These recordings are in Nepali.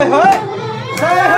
嘿嘿嘿嘿。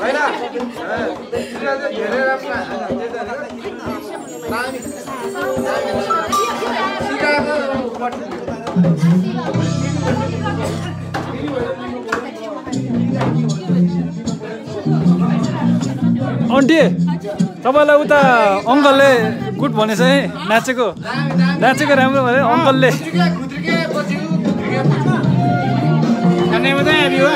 होइन आन्टी तपाईँलाई उता अङ्कलले गुड भनेछ है नाचेको। नाचेको राम्रो भने अङ्कलले। खाने मात्रै आयो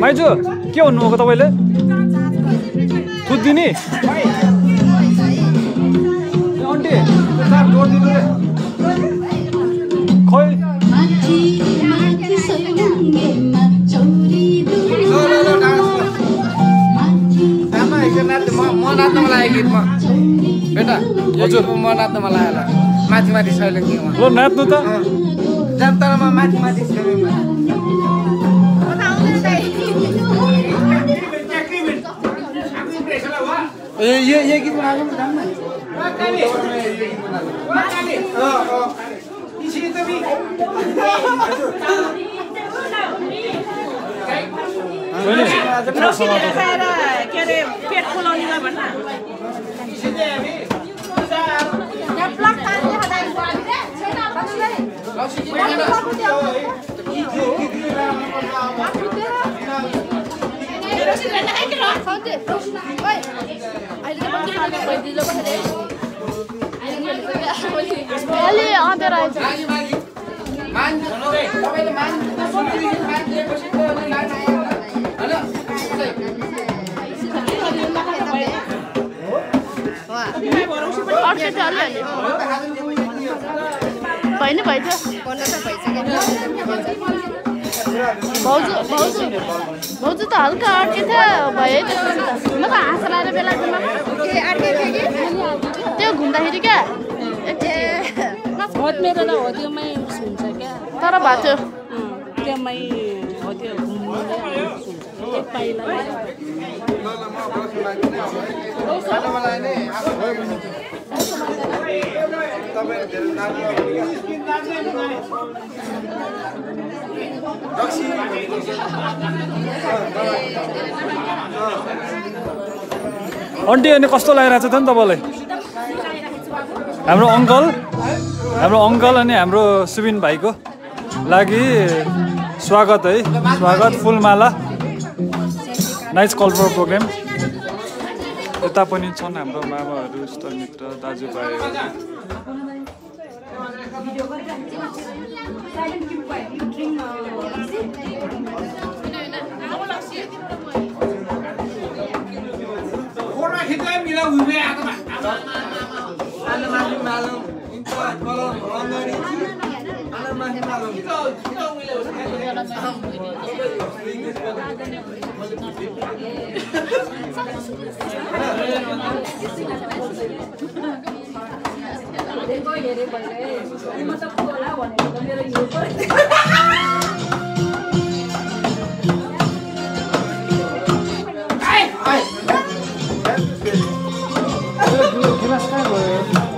माइजू के भन्नुभएको तपाईँले दुध दिने नाच्नु गीतमा। बेटा। हजुर। म नाच्न माथि माथि सैलङ्गीमा ल नाच्नु त। जामतारामा माथि माथि सैलङ्गीमा ए ये ये गीत बनाएको नि जाम न ये के अरे पेट फुलाउने भन्न भयो नि भइथ्यो भाउजू भाउजू भाउजू त हल्का अड्के थियो भयो म त हाँस लाएर बेला त्यो घुम्दाखेरि क्या हो मेरो त हो त्योमै उस हुन्छ क्या तर भएको थियो त्योमै हो त्यो आन्टी अनि कस्तो लागिरहेको छ त नि तपाईँलाई? हाम्रो अङ्कल हाम्रो अङ्कल अनि हाम्रो सुबिन भाइको लागि स्वागत है। स्वागत फुलमाला। नाइट कल्चरल प्रोग्राम यता पनि छन् हाम्रो मामाहरू इष्टमित्र दाजुभाइहरू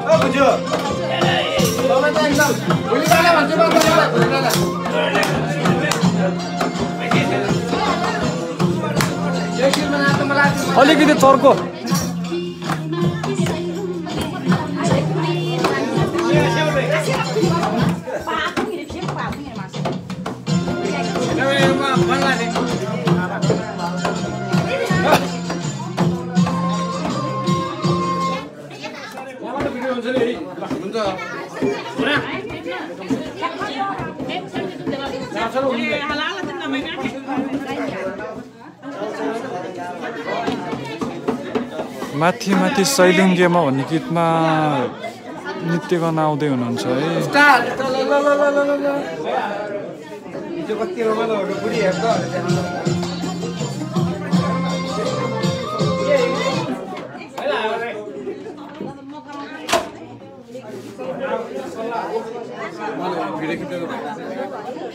ओ बुझ्यो तपाईँ अलिकति चर्को माथि माथि सैलिङ्गेमा भन्ने गीतमा नृत्य गर्न आउँदै हुनुहुन्छ है। Video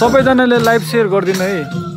सबैजनाले लाइभ सेयर गरिदिनु है।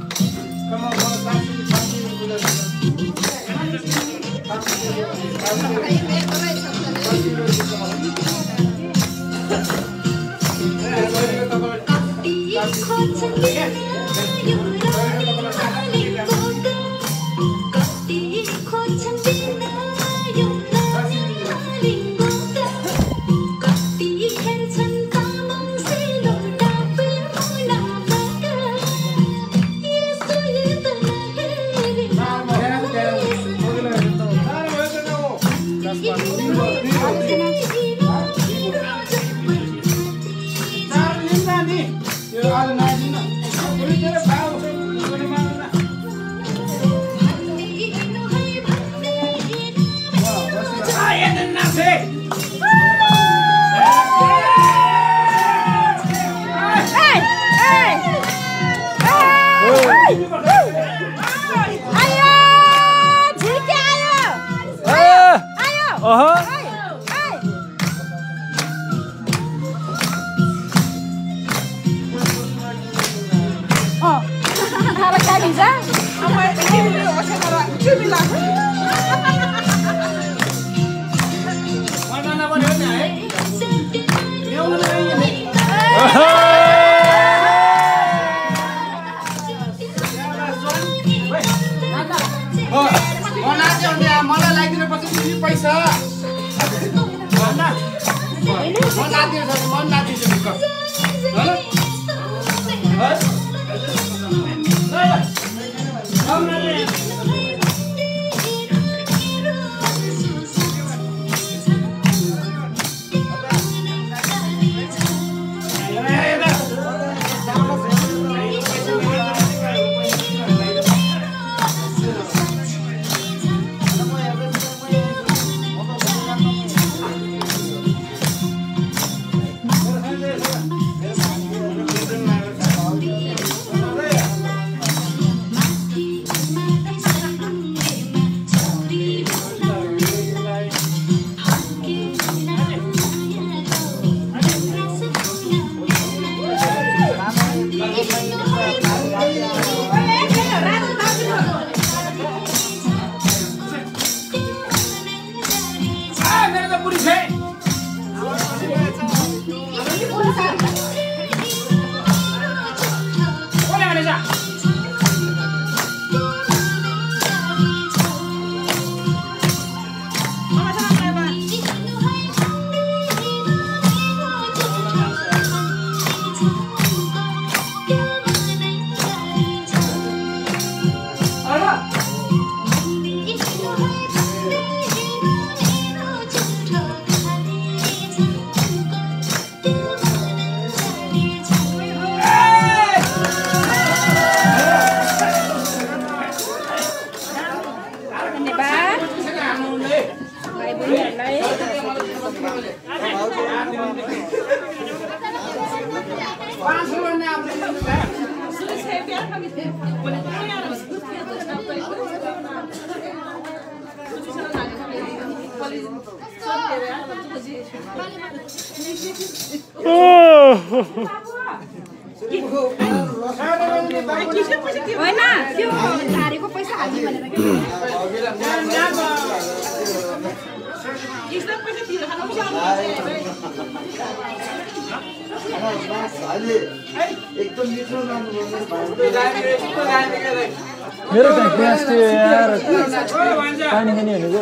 पानी खाने भनेको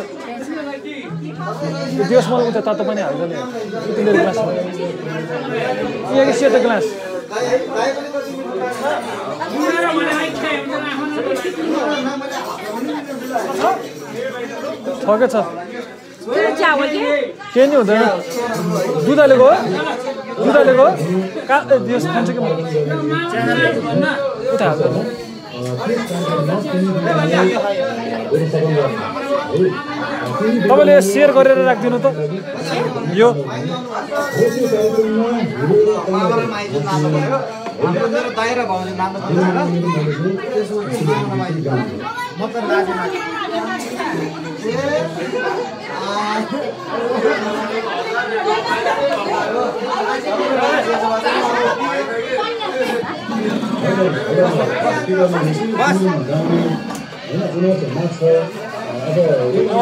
त्यो मलाई उता तातो पानी हाल्छ नि मेरो ग्लासमा यहाँको सेतो ग्लास ठकै छ केही नि हुँदैन दुध हालेको हो दुध हालेको हो का खान्छ कि उता हाल्छ तपाईँले सेयर गरेर राखिदिनु त। यो।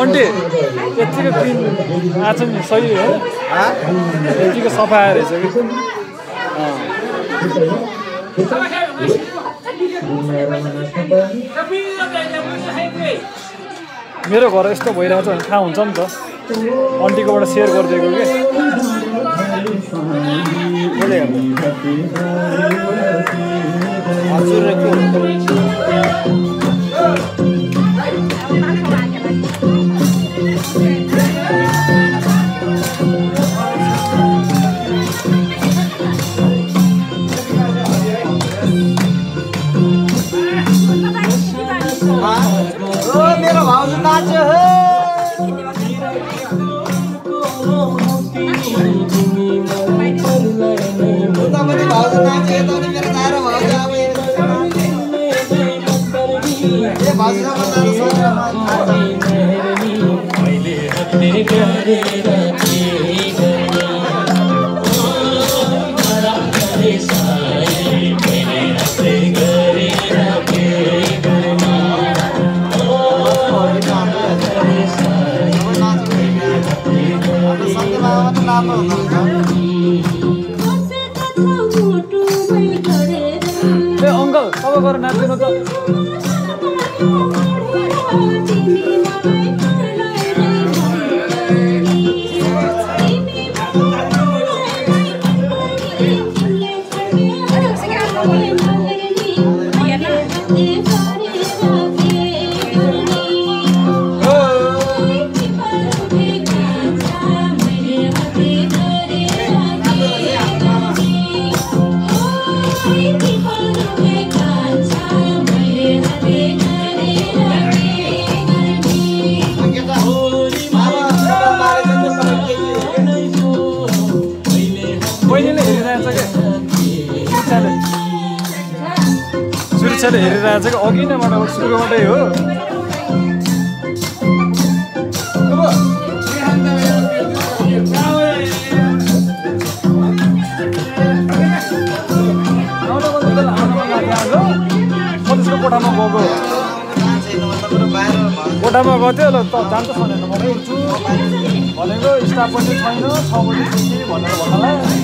आन्टी यत्तिको क्लिन आएको नि सही हो। यत्तिको सफा आएर रहेछ कि? मेरो घर यस्तो भइरहेको छ भने थाहा हुन्छ नि त। आन्टीकोबाट सेयर गरिदिएको कि? मेरो भाउजू नाच्यो Amen. लाग्यो हाम्रो। म त्यसको कोठामा गएको। कोठामा गएको थियो ल त जान्छ भनेर म उठ्छु भनेको स्टाफ पनि छैन छ बजी भनेर भन्नलाई।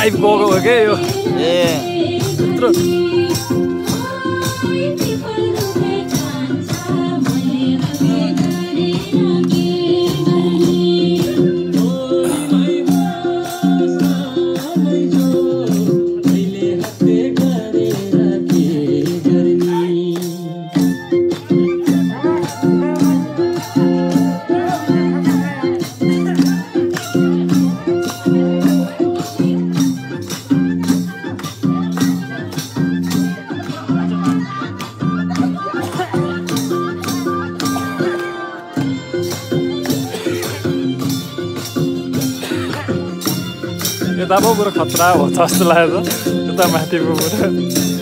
पेजबाट लाइभ गएको हो क्या यो यता पो बरु खतरा हो जस्तो लाग्यो त यता माथि पो बरु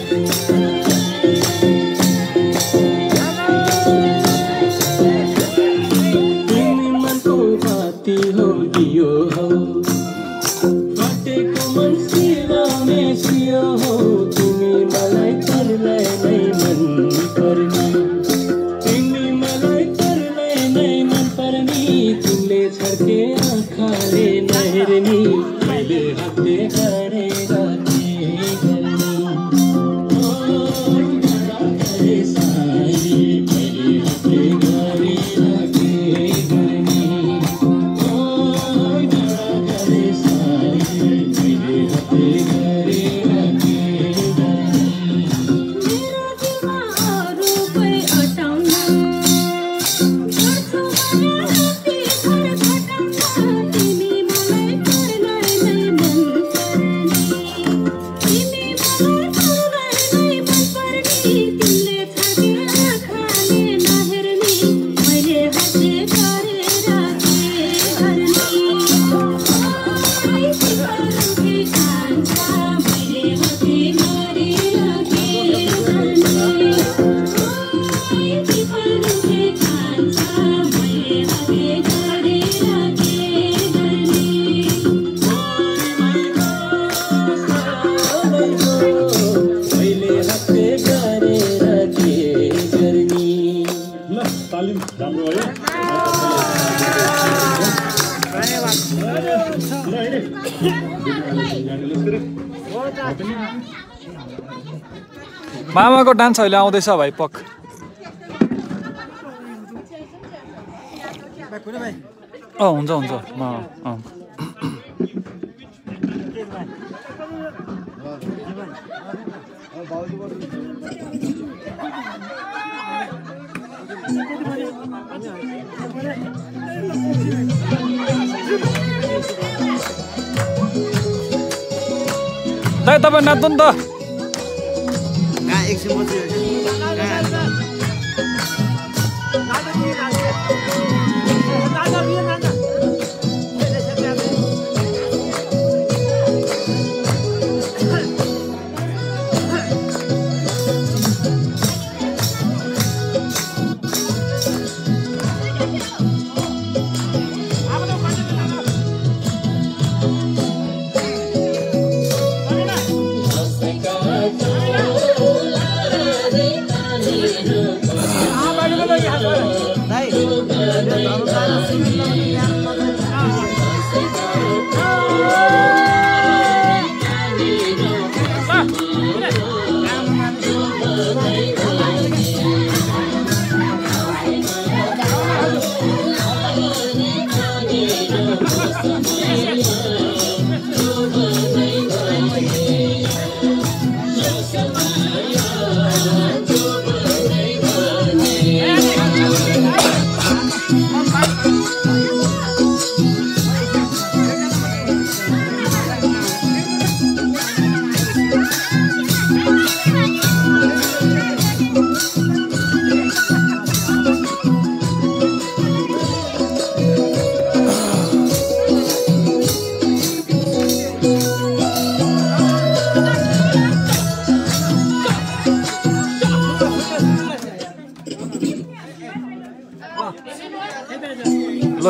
मामाको डान्स अहिले आउँदैछ भाइ पक अँ हुन्छ हुन्छ। अँ। तपाईँ नाच्नु नि त।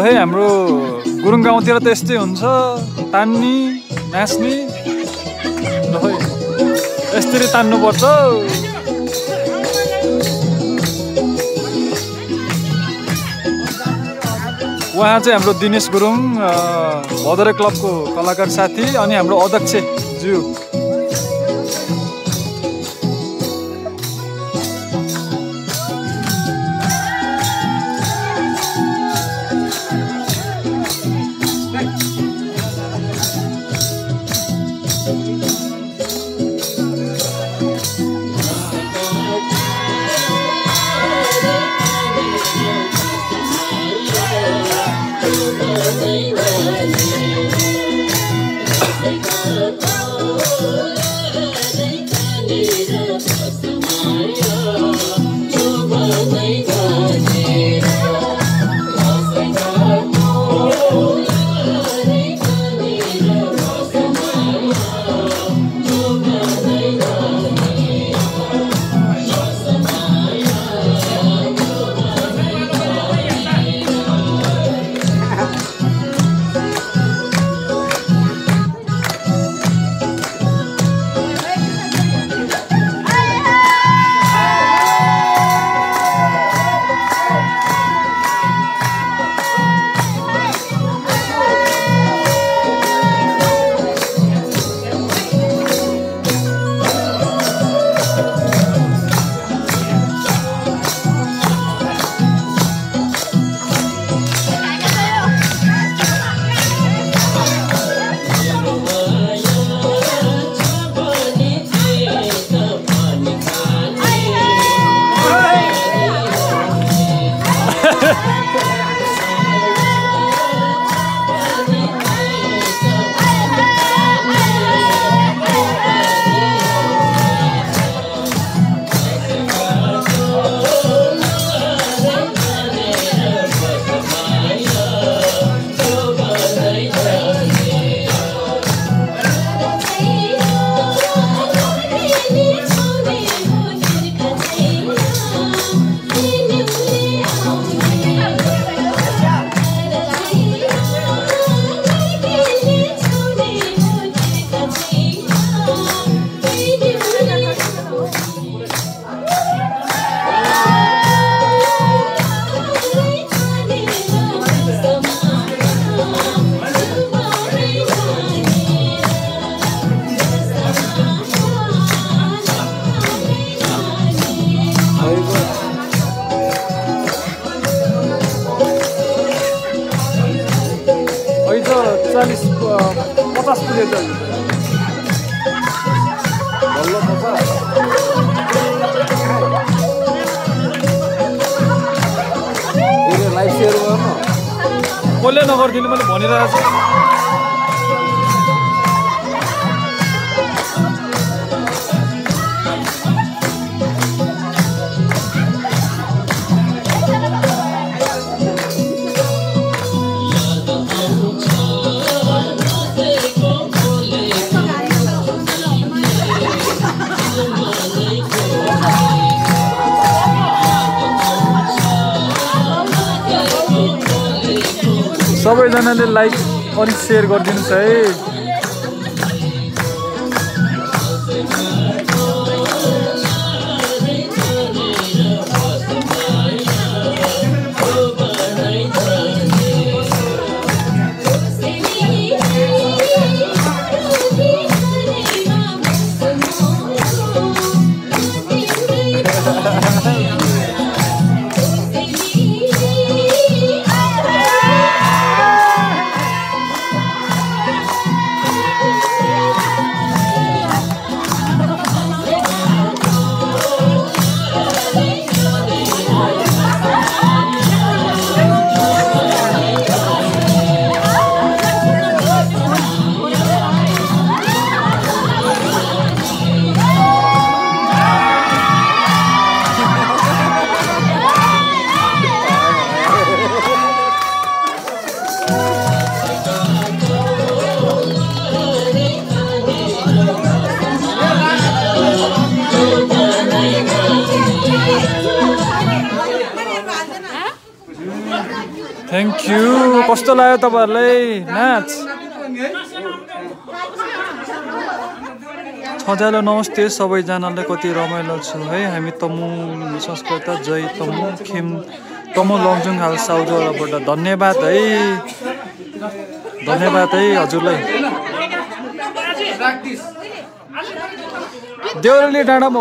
है हाम्रो गुरुङ गाउँतिर त यस्तै हुन्छ। तान्ने नाच्ने। है यसरी तान्नुपर्छ। उहाँ चाहिँ हाम्रो दिनेश गुरुङ भदरे क्लबको कलाकार साथी अनि हाम्रो अध्यक्ष ज्यू। कसले नगरिदिनु मैले भनिरहेको छु। सबैजनाले लाइक अनि सेयर गरिदिनुहोस् है। नाच छजालो नमस्ते सबैजनालाई कति रमाइलो छु है। हामी तमु संस्कृत जय तमु खेम कमल लङजुङ खाल साउजोबाट धन्यवाद है। धन्यवाद है हजुरलाई। देउराली डाँडामा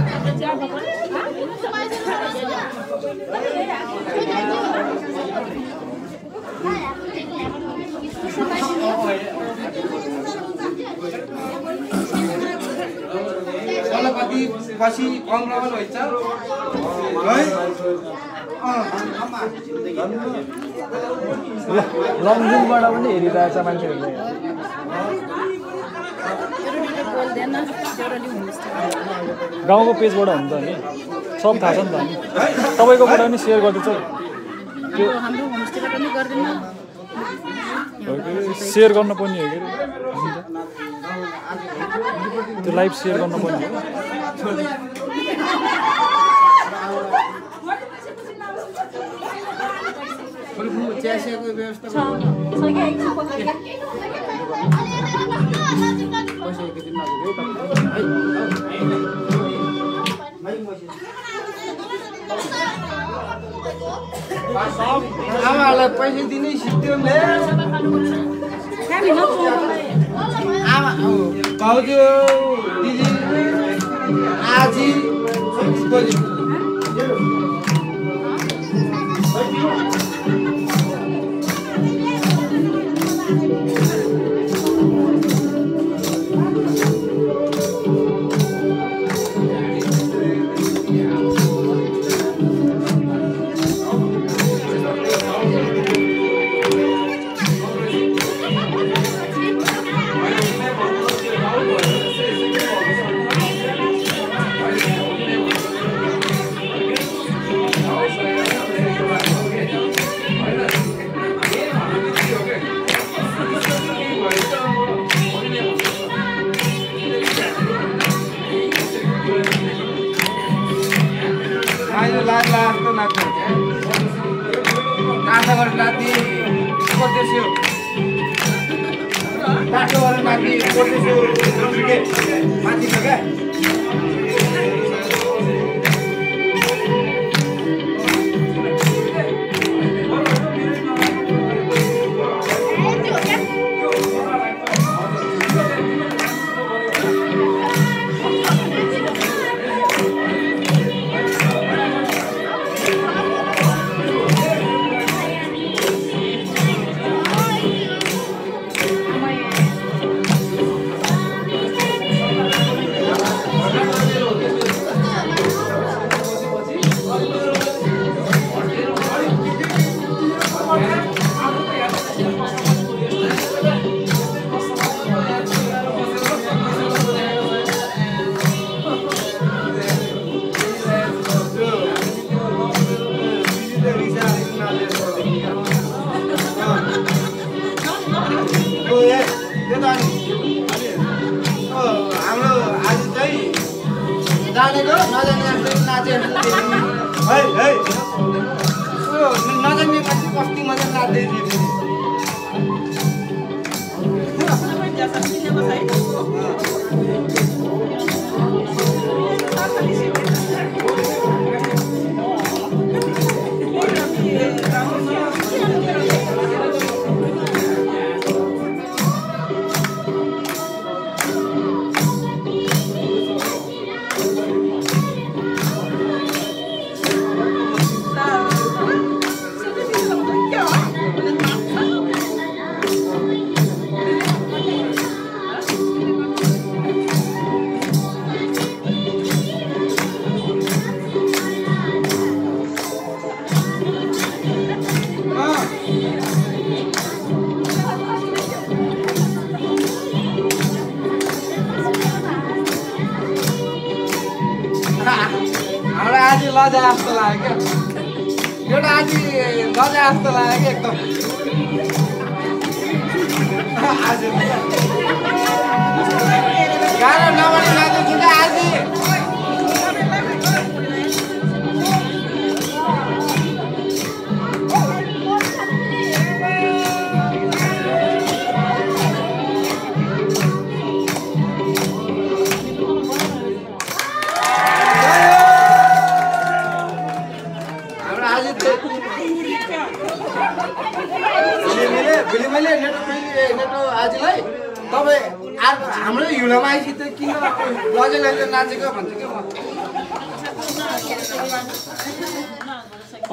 गणपति पछि है पनि हेरिरहेछ मान्छेहरूले। गाउँको पेजबाट हुन्छ नि। सब थाहा छ नि त अनि तपाईँकोबाट पनि सेयर गरिदिन्छ पनि हो सेयर गर्न पर्ने हो कि। त्यो लाइभ सेयर गर्न पर्ने हो। चियासियाको व्यवस्था आमाहरूलाई पैसा दिनै सिक्थ्यो आमा भाउजू दिदी आजी गरेर नाति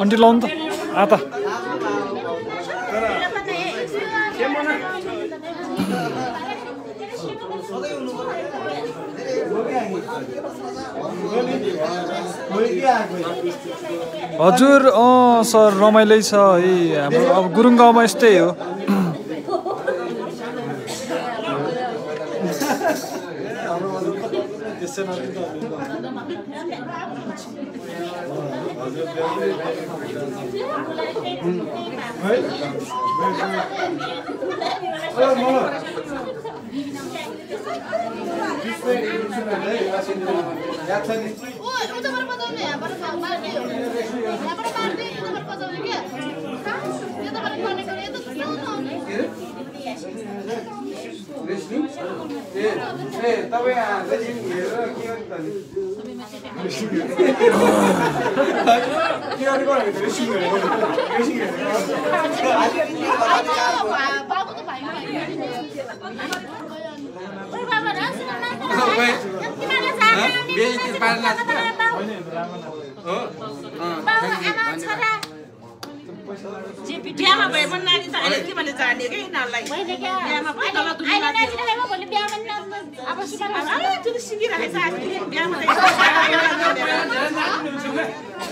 अन्टी लाउनु त। आ त। हजुर अँ सर रमाइलै छ। है हाम्रो अब गुरुङ गाउँमा यस्तै हो। ए तपाईँ के त बिहामा भए पनि नानी त अहिले के भने जाने क्या यिनीहरूलाई सिकिरहेको छ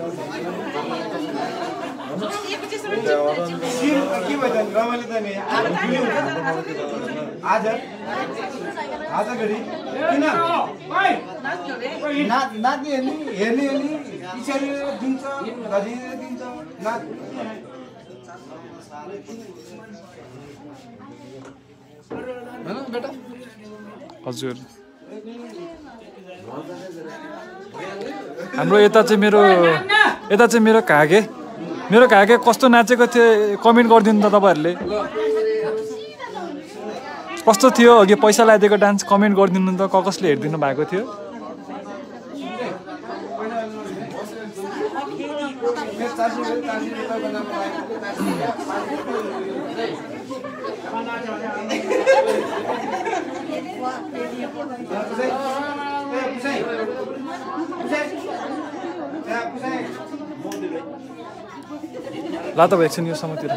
हो की भयो त रमाइलो त नि आज आज घडी किन नाच नाच्ने हेर्ने हेर्ने हेर्ने पछाडि दिन्छ घरि दिन्छ नाच बेटा। हजुर। हाम्रो यता चाहिँ मेरो यता चाहिँ मेरो कागे। मेरो कागे कस्तो नाचेको थियो कमेन्ट गरिदिनु त तपाईँहरूले। कस्तो थियो अघि पैसा लगाइदिएको डान्स कमेन्ट गरिदिनु त कसले हेरिदिनु भएको थियो। ला त एकछिन यो समयतिर।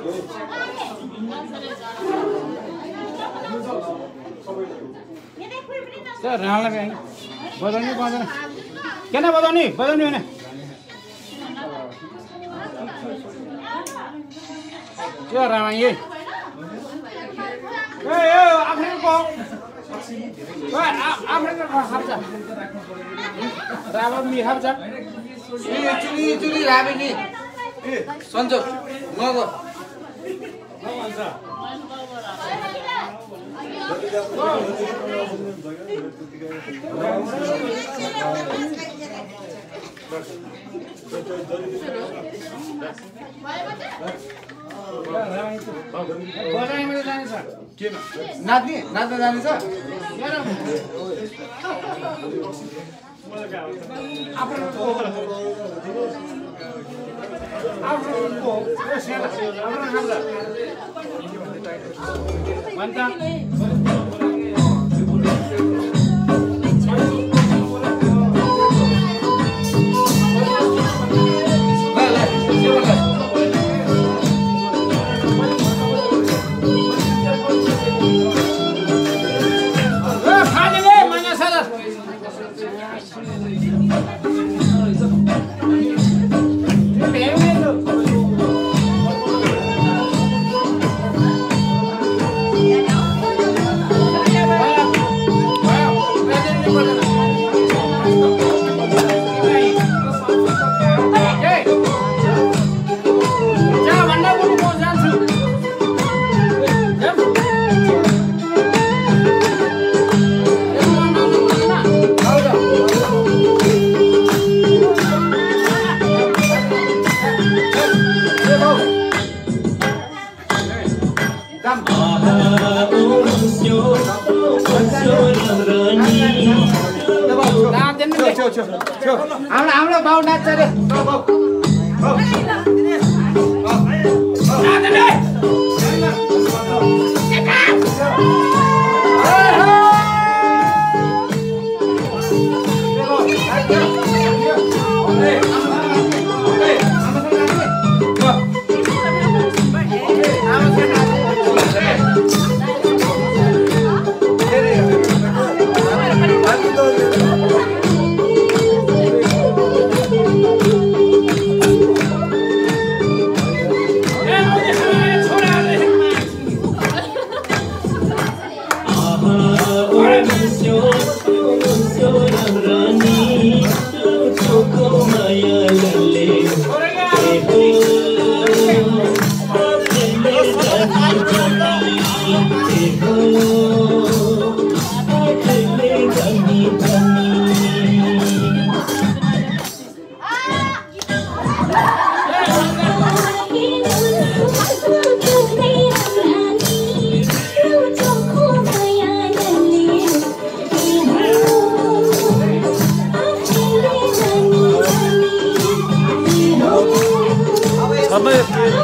पुसाइ बजाउने बजाउने किन बजाउने बजाउने होइन त्यो रामा यही ए ए आफ्नैको ए आफ्नैको खाप्छ रामा मि खाप्छ ए चुली सन्जो मगो नाच्ने नाच्न जानेछ? ल सबै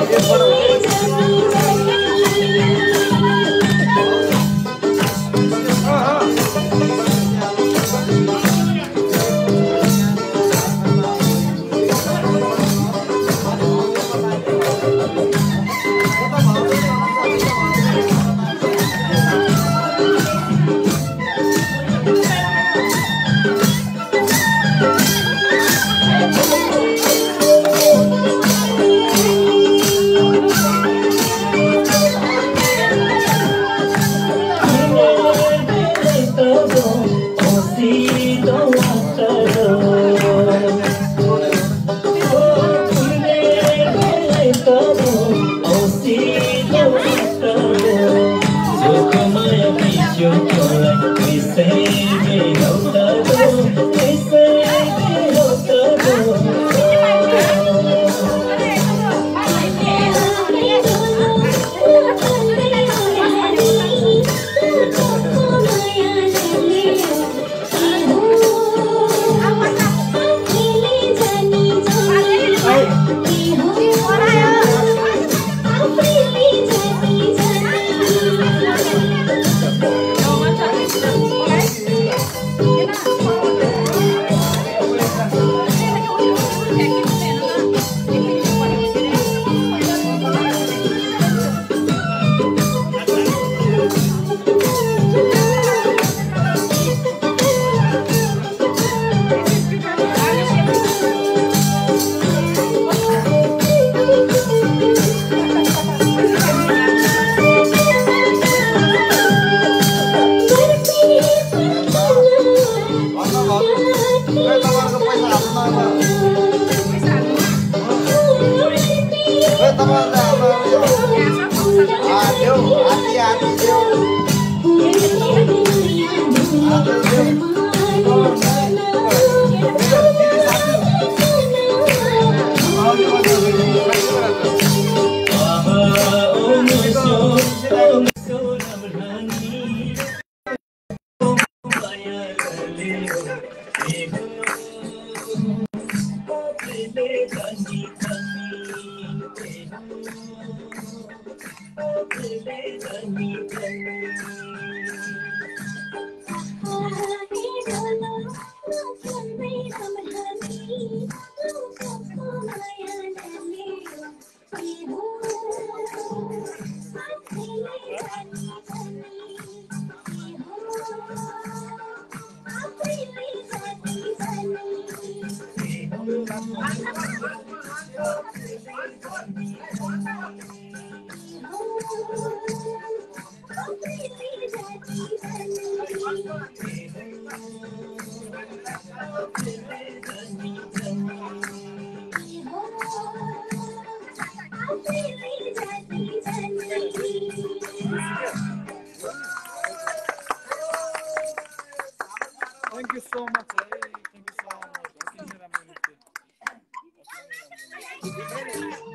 Yeah.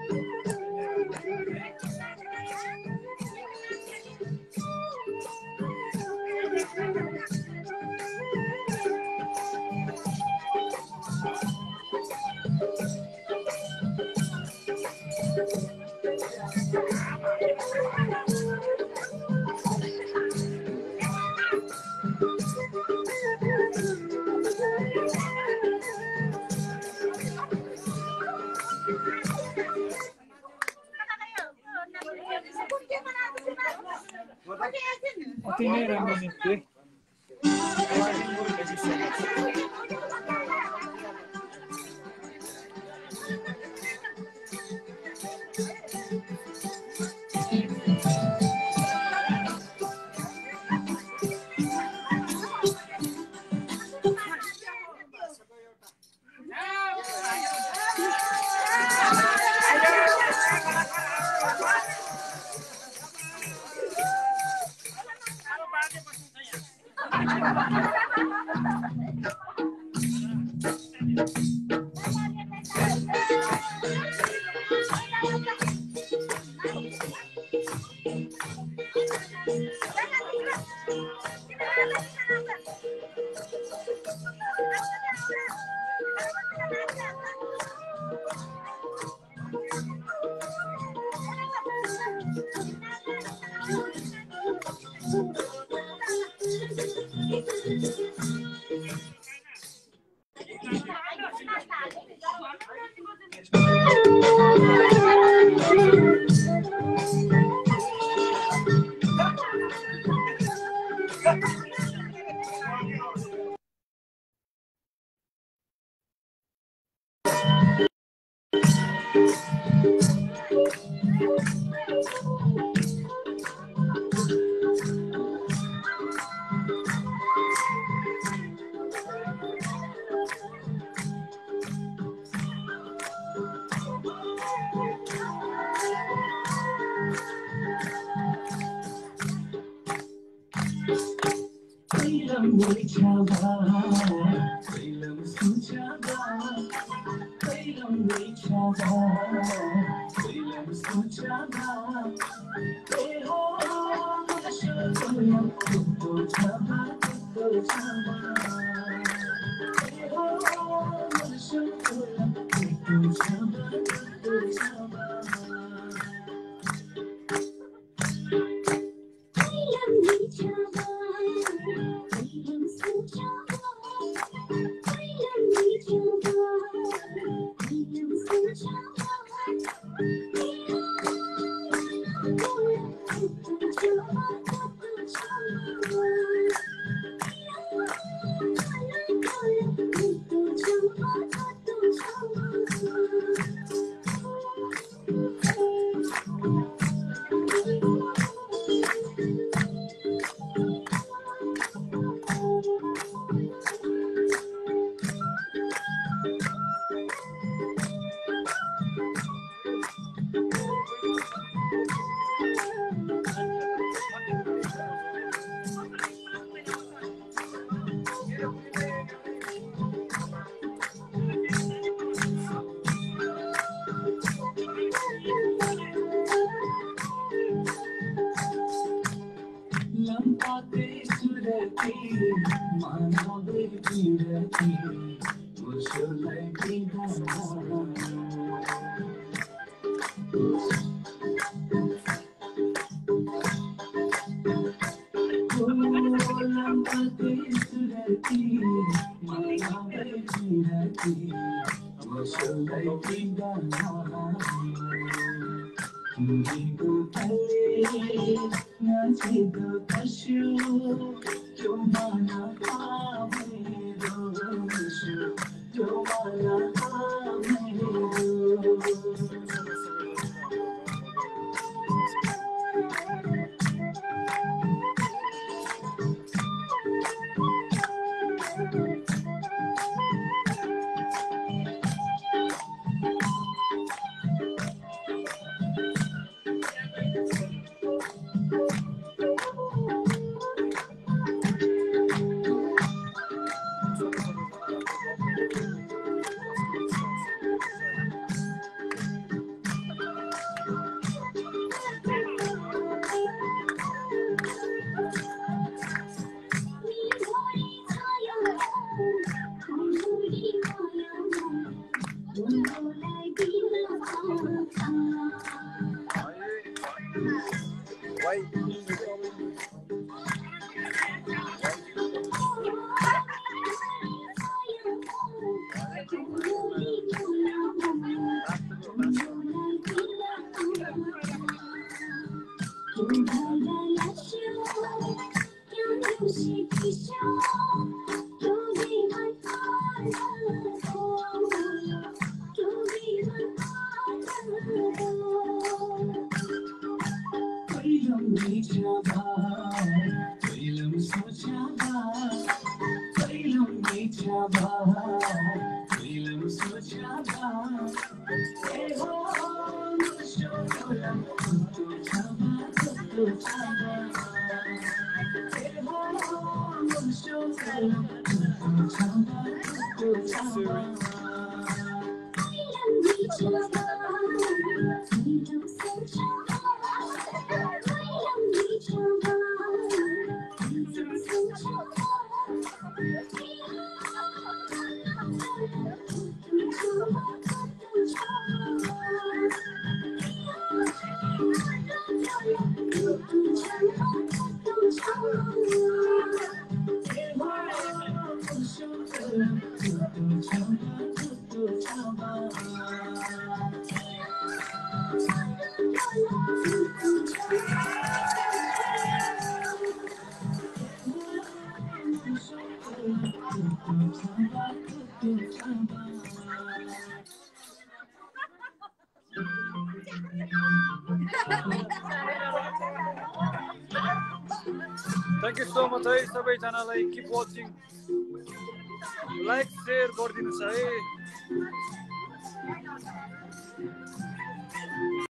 semana que boa